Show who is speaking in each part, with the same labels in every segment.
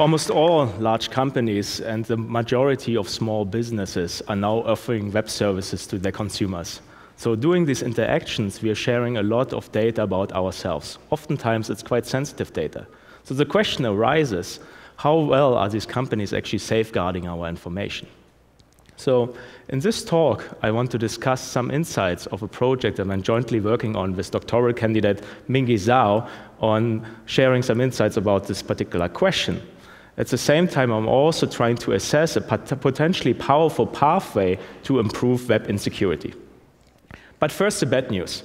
Speaker 1: Almost all large companies and the majority of small businesses are now offering web services to their consumers. So, doing these interactions, we are sharing a lot of data about ourselves. Oftentimes, it's quite sensitive data. So, the question arises how well are these companies actually safeguarding our information? So, in this talk, I want to discuss some insights of a project that I'm jointly working on with doctoral candidate Mingyi Zhao on sharing some insights about this particular question. At the same time, I'm also trying to assess a potentially powerful pathway to improve web insecurity. But first, the bad news.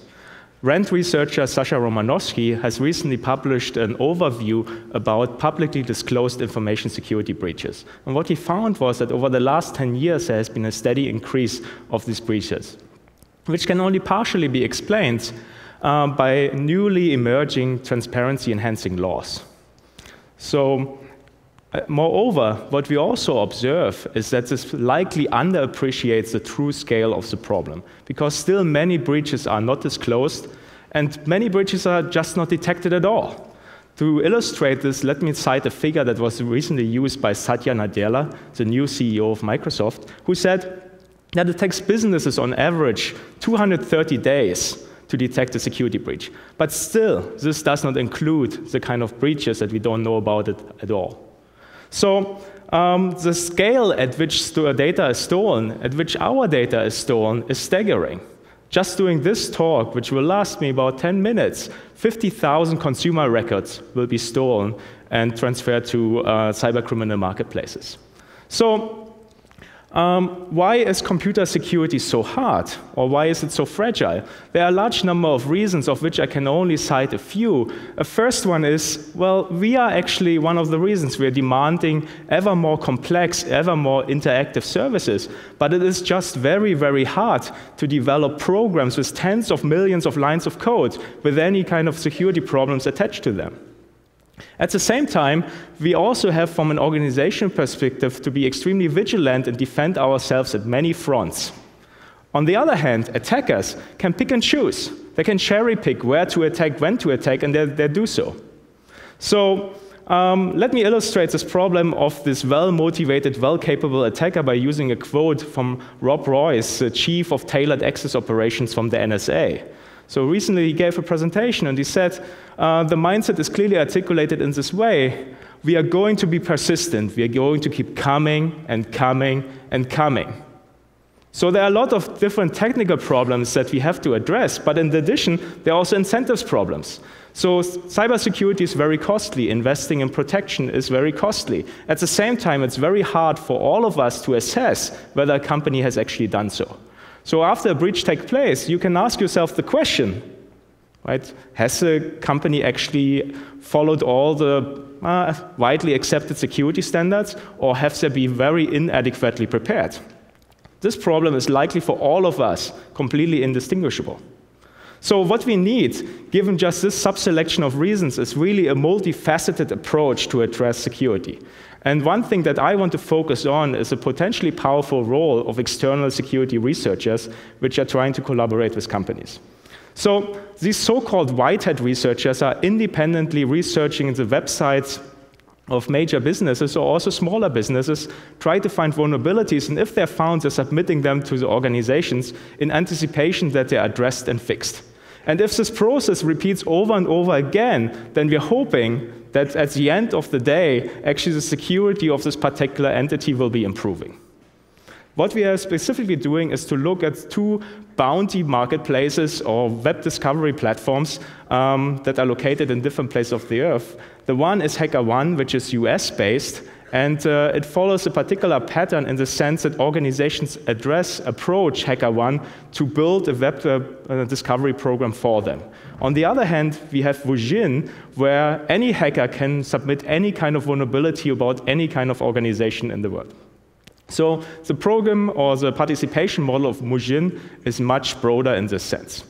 Speaker 1: RAND researcher Sasha Romanosky has recently published an overview about publicly disclosed information security breaches. And what he found was that over the last 10 years, there has been a steady increase of these breaches, which can only partially be explained uh, by newly emerging transparency enhancing laws. So, Uh, moreover, what we also observe is that this likely underappreciates the true scale of the problem, because still many breaches are not disclosed, and many breaches are just not detected at all. To illustrate this, let me cite a figure that was recently used by Satya Nadella, the new CEO of Microsoft, who said that it takes businesses on average 230 days to detect a security breach. But still, this does not include the kind of breaches that we don't know about it at all. So um, the scale at which data is stolen, at which our data is stolen, is staggering. Just doing this talk, which will last me about 10 minutes, 50,000 consumer records will be stolen and transferred to uh, cybercriminal marketplaces. So um, why is computer security so hard? Or why is it so fragile? There are a large number of reasons, of which I can only cite a few. A first one is well, we are actually one of the reasons we are demanding ever more complex, ever more interactive services. But it is just very, very hard to develop programs with tens of millions of lines of code with any kind of security problems attached to them. At the same time, we also have, from an organization perspective, to be extremely vigilant and defend ourselves at many fronts. On the other hand, attackers can pick and choose. They can cherry pick where to attack, when to attack, and they, they do so. So, um, let me illustrate this problem of this well motivated, well capable attacker by using a quote from Rob Joyce, the chief of tailored access operations from the NSA. So recently he gave a presentation and he said, uh, the mindset is clearly articulated in this way. We are going to be persistent. We are going to keep coming and coming and coming. So there are a lot of different technical problems that we have to address, but in addition, there are also incentives problems. So cybersecurity is very costly. Investing in protection is very costly. At the same time, it's very hard for all of us to assess whether a company has actually done so. So after a breach takes place, you can ask yourself the question, right? Has the company actually followed all the uh, widely accepted security standards, or have they been very inadequately prepared? This problem is likely for all of us completely indistinguishable. So, what we need, given just this subselection of reasons, is really a multifaceted approach to address security. And one thing that I want to focus on is a potentially powerful role of external security researchers, which are trying to collaborate with companies. So, these so called white hat researchers are independently researching the websites of major businesses or also smaller businesses, try to find vulnerabilities, and if they're found, they're submitting them to the organizations in anticipation that they're addressed and fixed. And if this process repeats over and over again, then we're hoping that at the end of the day, actually the security of this particular entity will be improving. What we are specifically doing is to look at two bounty marketplaces or web discovery platforms um, that are located in different places of the earth. The one is HackerOne, which is US based, and uh, it follows a particular pattern in the sense that organizations address, approach HackerOne to build a web uh, discovery program for them. On the other hand, we have Wooyun, where any hacker can submit any kind of vulnerability about any kind of organization in the world. So the program or the participation model of Wooyun is much broader in this sense.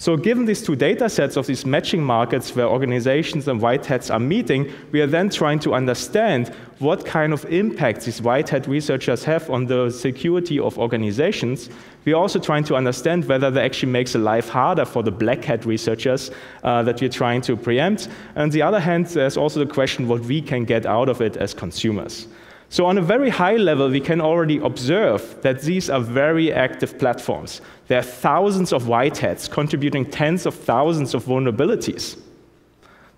Speaker 1: So given these two data sets of these matching markets where organizations and white hats are meeting, we are then trying to understand what kind of impact these white hat researchers have on the security of organizations. We're also trying to understand whether that actually makes life harder for the black hat researchers uh, that we're trying to preempt. And on the other hand, there's also the question what we can get out of it as consumers. So on a very high level, we can already observe that these are very active platforms. There are thousands of white hats contributing tens of thousands of vulnerabilities.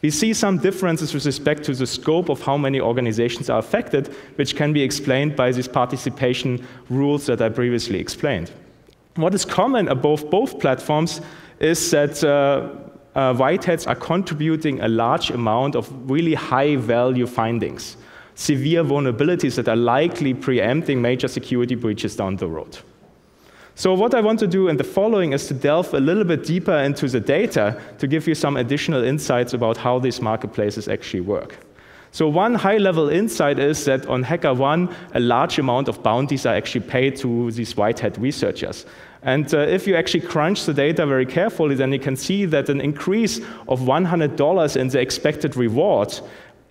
Speaker 1: We see some differences with respect to the scope of how many organizations are affected, which can be explained by these participation rules that I previously explained. What is common above both platforms is that uh, uh, white hats are contributing a large amount of really high value findings severe vulnerabilities that are likely preempting major security breaches down the road. So what I want to do in the following is to delve a little bit deeper into the data to give you some additional insights about how these marketplaces actually work. So one high-level insight is that on HackerOne, a large amount of bounties are actually paid to these white hat researchers. And uh, if you actually crunch the data very carefully, then you can see that an increase of $100 in the expected reward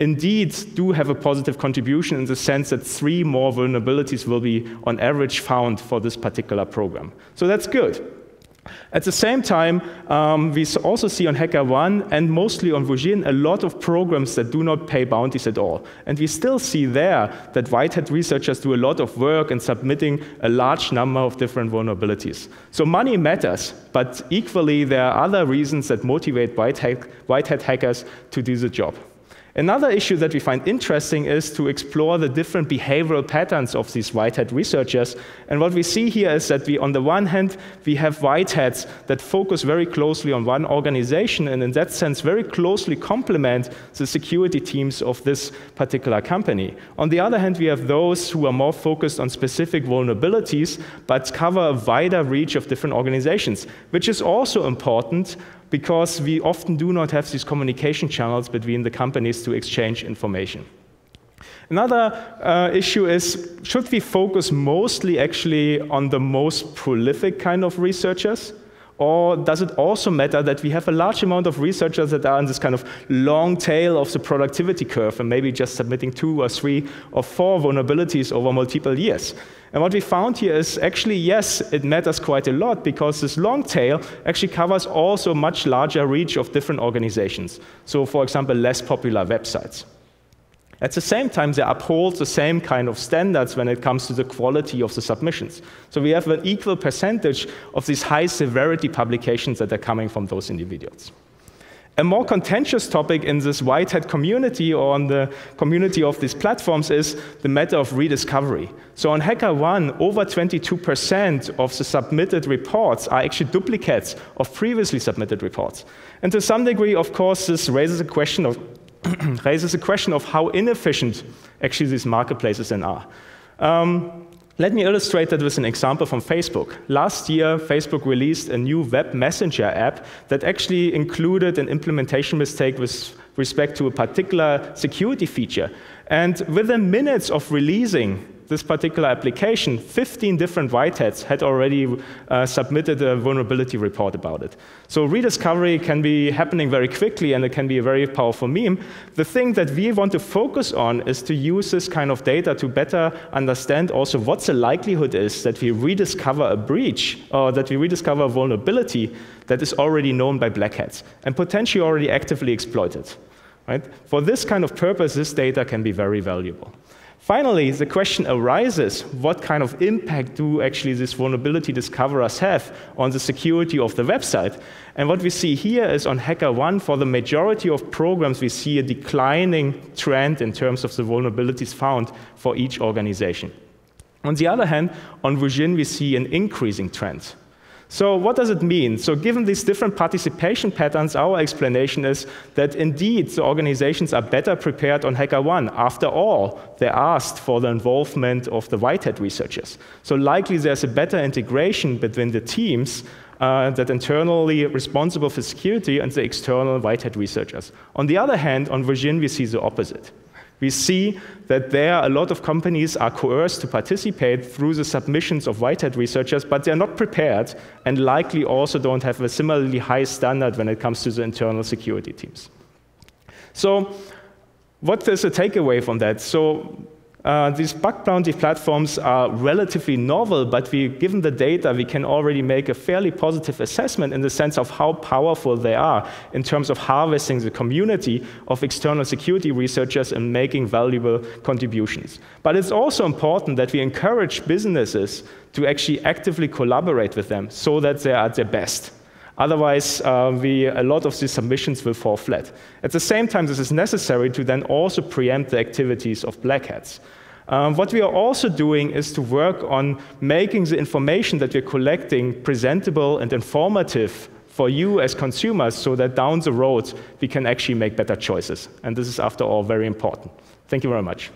Speaker 1: indeed do have a positive contribution in the sense that three more vulnerabilities will be on average found for this particular program. So that's good. At the same time, um, we also see on HackerOne and mostly on Wooyun a lot of programs that do not pay bounties at all. And we still see there that white hat researchers do a lot of work in submitting a large number of different vulnerabilities. So money matters, but equally there are other reasons that motivate white hat, white hat hackers to do the job. Another issue that we find interesting is to explore the different behavioral patterns of these white hat researchers. And what we see here is that we, on the one hand, we have white hats that focus very closely on one organization and in that sense very closely complement the security teams of this particular company. On the other hand, we have those who are more focused on specific vulnerabilities but cover a wider reach of different organizations, which is also important because we often do not have these communication channels between the companies to exchange information. Another uh, issue is should we focus mostly actually on the most prolific kind of researchers? Or does it also matter that we have a large amount of researchers that are in this kind of long tail of the productivity curve and maybe just submitting two or three or four vulnerabilities over multiple years? And what we found here is actually, yes, it matters quite a lot because this long tail actually covers also a much larger reach of different organizations. So, for example, less popular websites. At the same time, they uphold the same kind of standards when it comes to the quality of the submissions. So we have an equal percentage of these high severity publications that are coming from those individuals. A more contentious topic in this white hat community or on the community of these platforms is the matter of rediscovery. So on HackerOne, over 22% of the submitted reports are actually duplicates of previously submitted reports. And to some degree, of course, this raises a question of raises a question of how inefficient actually these marketplaces then are. Um, let me illustrate that with an example from Facebook. Last year, Facebook released a new web messenger app that actually included an implementation mistake with respect to a particular security feature. And within minutes of releasing this particular application, 15 different white hats had already uh, submitted a vulnerability report about it. So rediscovery can be happening very quickly and it can be a very powerful meme. The thing that we want to focus on is to use this kind of data to better understand also what the likelihood is that we rediscover a breach or that we rediscover a vulnerability that is already known by black hats and potentially already actively exploited. Right? For this kind of purpose, this data can be very valuable. Finally, the question arises, what kind of impact do actually these vulnerability discoverers have on the security of the website? And what we see here is on HackerOne, for the majority of programs, we see a declining trend in terms of the vulnerabilities found for each organization. On the other hand, on Wooyun, we see an increasing trend. So what does it mean? So given these different participation patterns, our explanation is that indeed the organizations are better prepared on HackerOne. After all, they asked for the involvement of the white hat researchers. So likely there's a better integration between the teams uh, that internally responsible for security and the external white hat researchers. On the other hand, on Wooyun, we see the opposite. We see that there a lot of companies are coerced to participate through the submissions of white hat researchers, but they're not prepared and likely also don't have a similarly high standard when it comes to the internal security teams. So, what is the takeaway from that? So, uh, these bug bounty platforms are relatively novel, but we, given the data, we can already make a fairly positive assessment in the sense of how powerful they are in terms of harvesting the community of external security researchers and making valuable contributions. But it's also important that we encourage businesses to actually actively collaborate with them so that they are at their best. Otherwise, uh, we, a lot of these submissions will fall flat. At the same time, this is necessary to then also preempt the activities of black hats. Um, what we are also doing is to work on making the information that we're collecting presentable and informative for you as consumers so that down the road we can actually make better choices. And this is, after all, very important. Thank you very much.